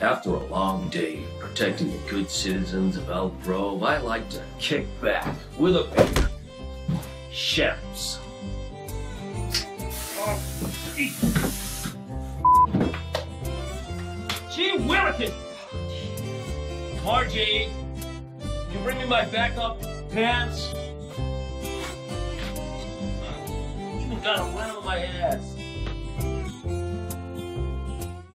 After a long day protecting the good citizens of Elk Grove, I like to kick back with a beer. Shemp's. Gee Willikers! Margie, you bring me my backup pants? You got a round my ass.